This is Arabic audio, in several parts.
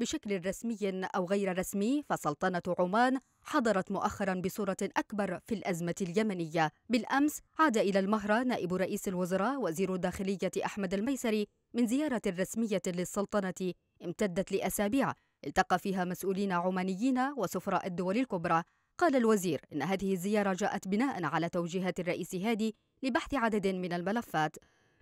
بشكل رسمي أو غير رسمي فسلطنة عمان حضرت مؤخرا بصورة أكبر في الأزمة اليمنية. بالأمس عاد إلى المهرة نائب رئيس الوزراء وزير الداخلية أحمد الميسري من زيارة رسمية للسلطنة. امتدت لأسابيع. التقى فيها مسؤولين عمانيين وسفراء الدول الكبرى. قال الوزير إن هذه الزيارة جاءت بناء على توجيهات الرئيس هادي لبحث عدد من الملفات.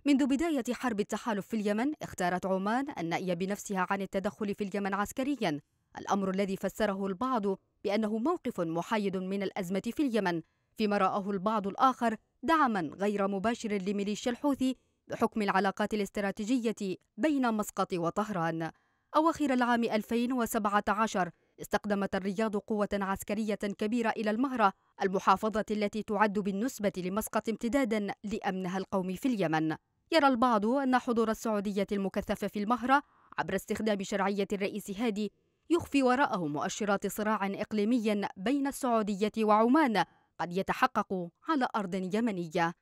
منذ بداية حرب التحالف في اليمن اختارت عمان النأي بنفسها عن التدخل في اليمن عسكريا. الأمر الذي فسره البعض بأنه موقف محايد من الأزمة في اليمن فيما رآه البعض الآخر دعما غير مباشر لميليشيا الحوثي بحكم العلاقات الاستراتيجية بين مسقط وطهران. أواخر العام 2017 استخدمت الرياض قوة عسكرية كبيرة إلى المهرة المحافظة التي تعد بالنسبة لمسقط امتدادا لأمنها القومي في اليمن. يرى البعض أن حضور السعودية المكثف في المهرة عبر استخدام شرعية الرئيس هادي يخفي وراءه مؤشرات صراع إقليمي بين السعودية وعمان قد يتحقق على أرض يمنية.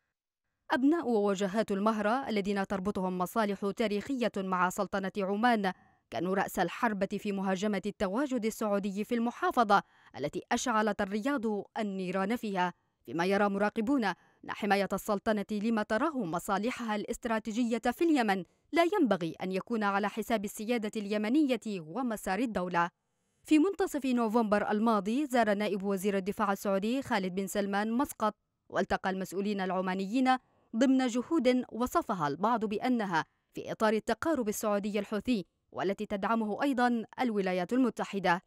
أبناء ووجهات المهرة الذين تربطهم مصالح تاريخية مع سلطنة عمان كانوا رأس الحربة في مهاجمة التواجد السعودي في المحافظة التي أشعلت الرياض النيران فيها. فيما يرى مراقبون أن حماية السلطنة لما تراه مصالحها الاستراتيجية في اليمن لا ينبغي أن يكون على حساب السيادة اليمنية ومسار الدولة. في منتصف نوفمبر الماضي زار نائب وزير الدفاع السعودي خالد بن سلمان مسقط والتقى المسؤولين العمانيين ضمن جهود وصفها البعض بأنها في إطار التقارب السعودي الحوثي والتي تدعمه أيضا الولايات المتحدة.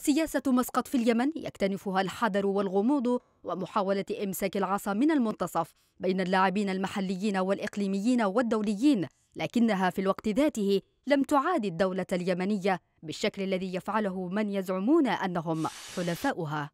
سياسة مسقط في اليمن يكتنفها الحذر والغموض ومحاولة إمساك العصا من المنتصف بين اللاعبين المحليين والإقليميين والدوليين لكنها في الوقت ذاته لم تعاد الدولة اليمنية بالشكل الذي يفعله من يزعمون أنهم حلفاؤها.